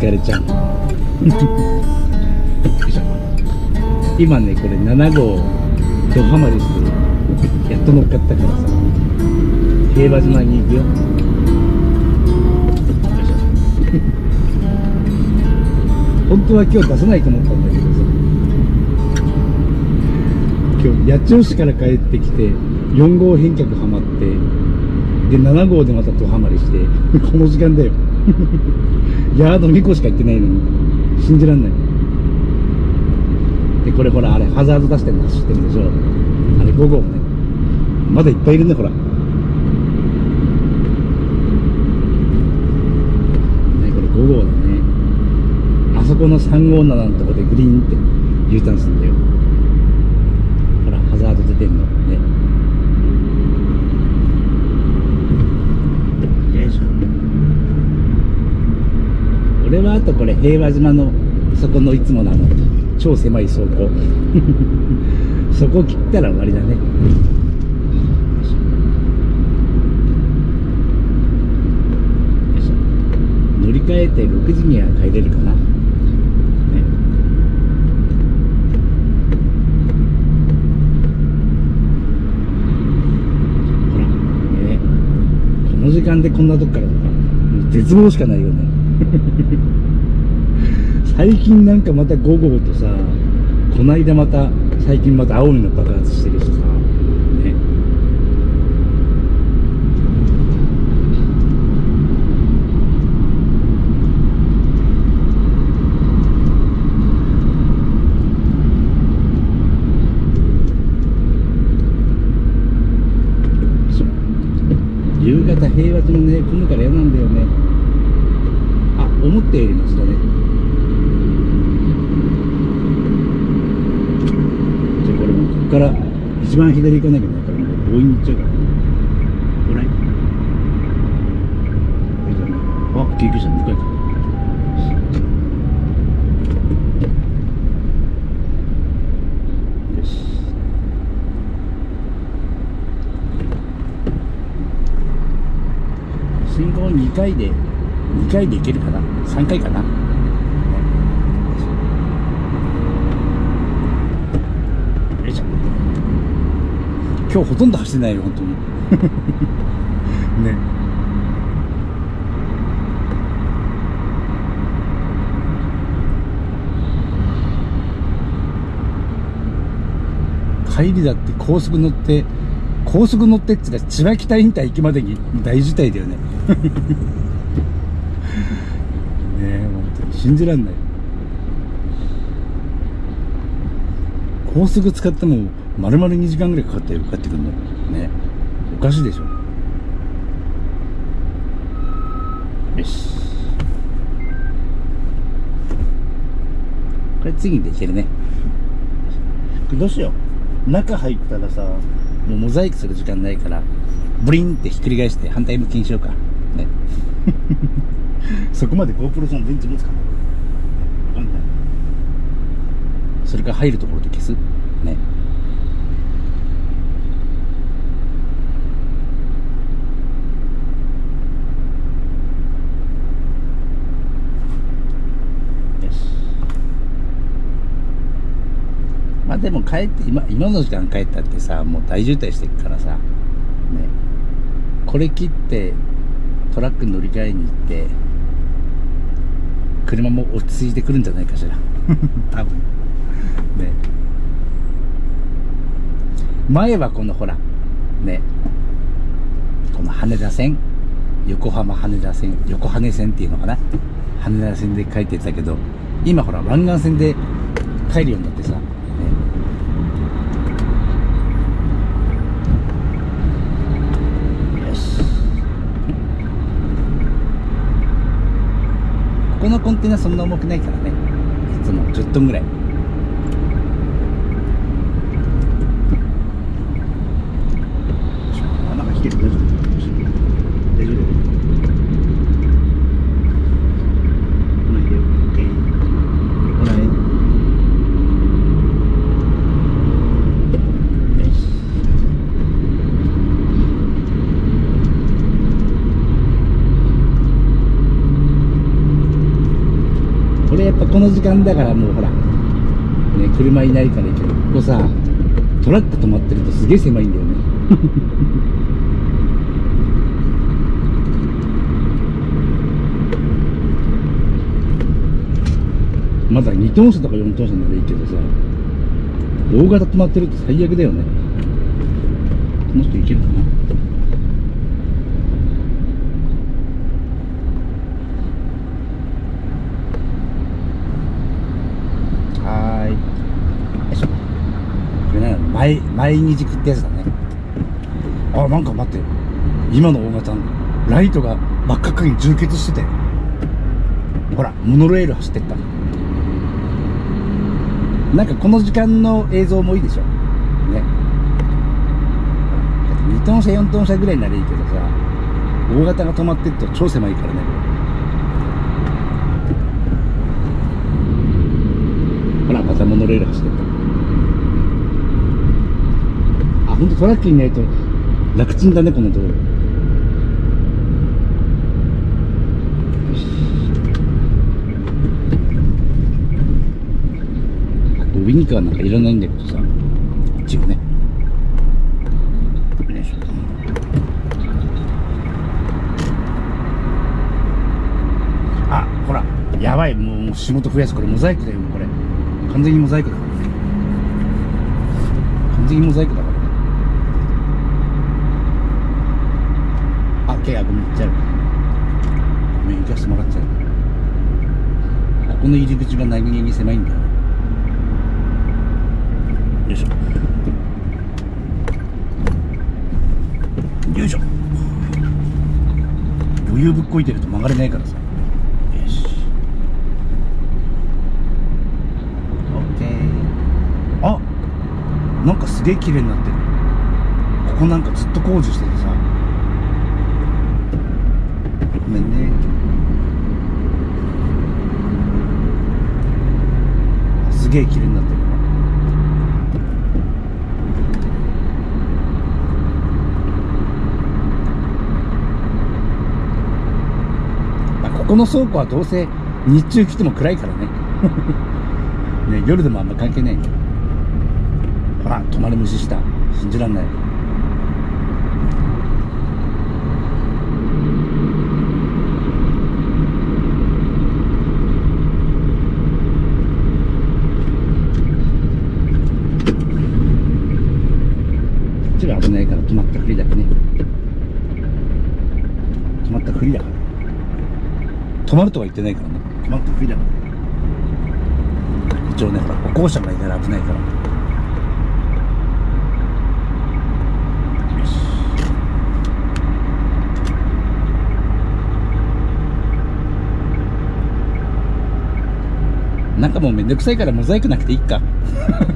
疲れちゃう。今ねこれ7号ドハマりしてやっと乗っかったからさ。平和島に行くよ。本当は今日出さないと思ったんだけどさ。今日八千代市から帰ってきて4号返却ハマって。で7号でまたドハマりして この時間だよ。ヤード2個しか行ってないのに信じらんない。でこれほらあれハザード出してるの走ってるでしょ？あれ5号もね。まだいっぱいいるねほら。ねこれ5号だね。あそこの357のとこでグリーンって U ターンするんだよ。ほらハザード出てんのねよいしょ俺はあとこれ平和島のそこのいつものあの超狭い倉庫。そこ切ったら終わりだね。よいしょ。よいしょ乗り換えて6時には帰れるかな。ね。ほら。ね。この時間でこんなとこからとか絶望しかないよね。最近なんかまた5号とさこないだまた最近また青海の爆発してるしさね。そう。夕方平和島ね混むから嫌なんだよね。思ったよりマシだねじゃあこれもここから一番左行かなきゃいけないからもう強引に行っちゃうから。ごらんあ救急車迎えたよし。信号2回で。2回で行けるかな？3回かな？よいしょ。今日ほとんど走ってないよ本当に。ね。帰りだって高速乗って高速乗ってっつうか千葉北インター行きまでに大渋滞だよね。ねえ本当に。信じらんない。高速使っても丸々2時間ぐらいかかって帰ってくるの。ね。おかしいでしょ。よし。これ次にできるね。どうしよう。中入ったらさもうモザイクする時間ないからブリンってひっくり返して反対向きにしようか。ね。そこまで GoPro さん電池持つかな。わかんない。それから入るところで消す。ね。よし。まあでも帰って今今の時間帰ったってさもう大渋滞してるからさ。ね。これ切ってトラックに乗り換えに行って車も落ち着いてくるんじゃないかしら。多分。ね。前はこのほらね。この羽田線。横浜羽田線。横羽線っていうのかな。羽田線で帰ってたけど今ほら湾岸線で帰るようになってさ、ね、よしここのコンテナそんな重くないからね。いつも。10トンぐらいあなんか来てる大丈夫大丈夫来ないでよ OK 来ないよしやっぱこの時間だからもうほらね車いないからいいけどここさトラック止まってるとすげえ狭いんだよね。まだ2トン車とか4トン車ならいいけどさ大型止まってると最悪だよね。この人いけるかなはーいよいしょこれね前前に軸ってやつだね。あなんか待って。今の大型ライトが真っ赤っかに充血してて。ほらモノレール走ってった。なんかこの時間の映像もいいでしょ。ね。だって2トン車4トン車ぐらいならいいけどさ。大型が止まってると超狭いからね。ほらまたモノレール走ってった。本当トラックいないと。楽ちんだねこの道路よしウィンカーなんかいらないんだけどさ。一応ね。あほら。やばい。もう仕事増やす。これモザイクだよこれ。完全にモザイクだ完全にモザイクだからねあケアごめん行っちゃうごめん行かせてもらっちゃう。ここの入り口が何気に狭いんだよよいしょ。よいしょ。余裕ぶっこいてると曲がれないからさ。よし。オッケー。あなんかすげえ綺麗になってる。ここなんかずっと工事しててさごめんね。すげえ綺麗になってる、ここの倉庫はどうせ日中来ても暗いからね。ね夜でもあんま関係ない。ほら止まる無視した。信じらんない。危ないから止まったふりだけね。止まったふりだから。止まるとは言ってないからね。止まったふりだから。一応ねほら歩行者がいたら危ないから。なんかもうめんどくさいからモザイクなくていいか。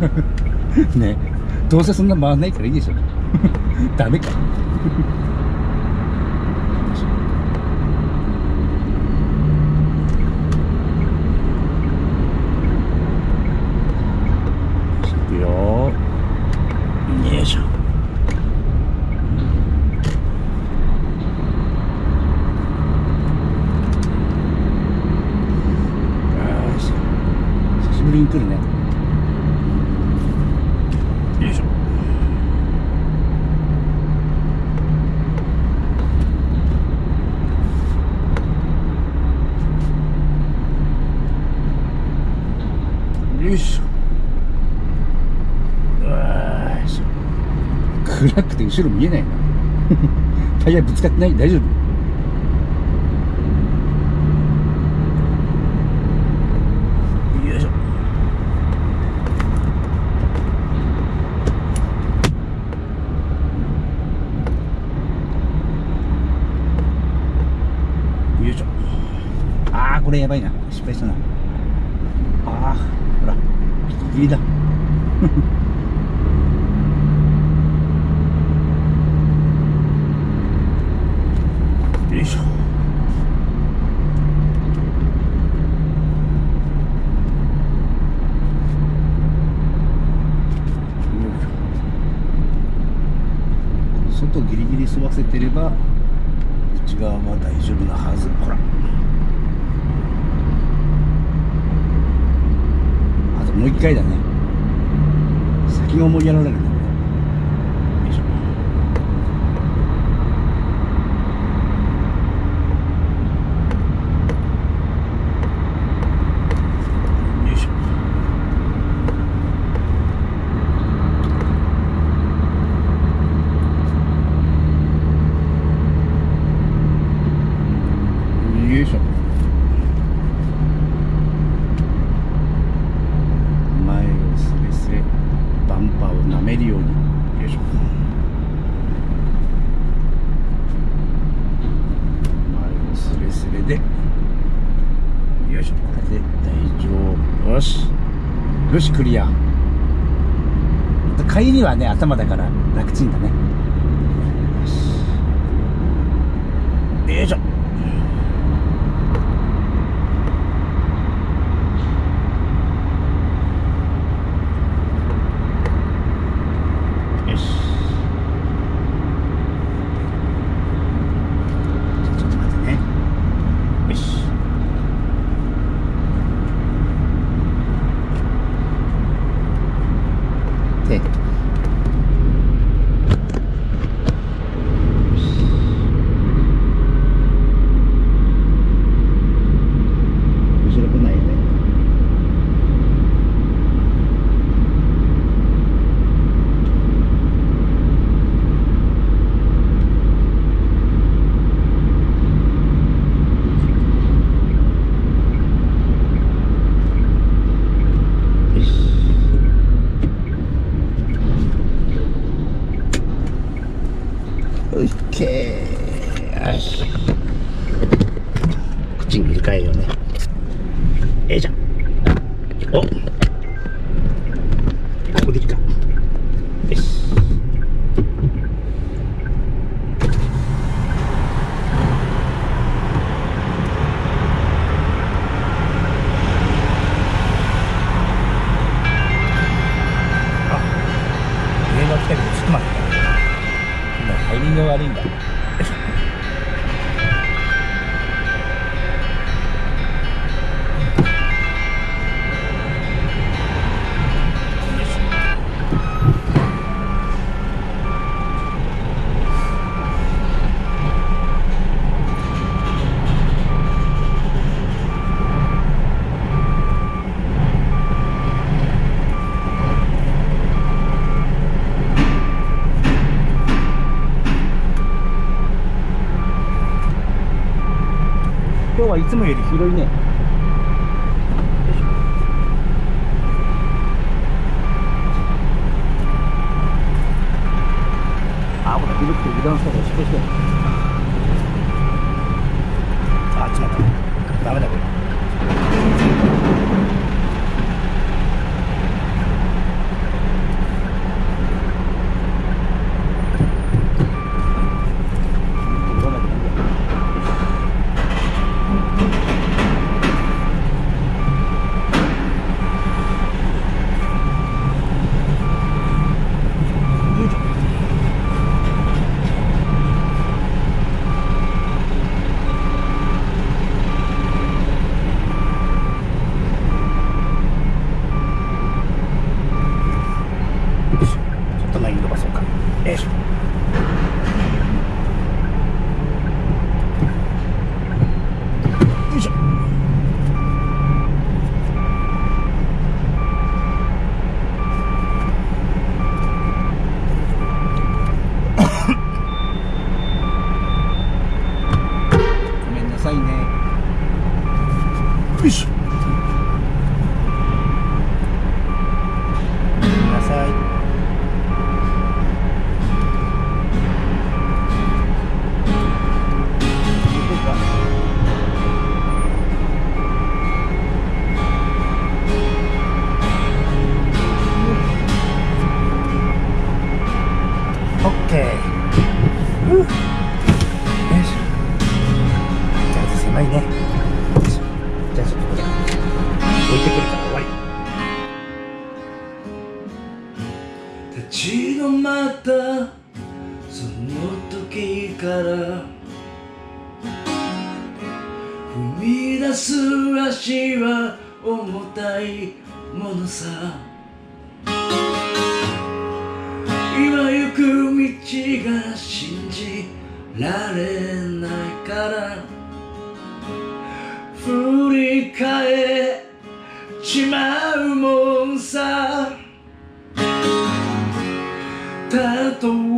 ね。どうせそんな回んないからいいでしょダメか ょ暗くて後ろ見えないな。タイヤぶつかってない？大丈夫？よいしょ。よいしょ。ああこれやばいな。失敗したな。ああほらギリギリだ。外ギリギリ沿わせてれば内側は大丈夫なはず。ほら。あともう一回だね。先が盛り上がられるよし、クリア。帰りはね、頭だから楽ちんだね。よいしょ。OK よし。口に入れ替えようね。えい、じゃん。おが悪いんだ。はいつもより広いねあ、これ広くて油断したら失敗したょっと前に伸ばそうか。よいしょちまったその時から踏み出す足は重たいものさ。今行く道が信じられないから振り返っちまうもん。tanto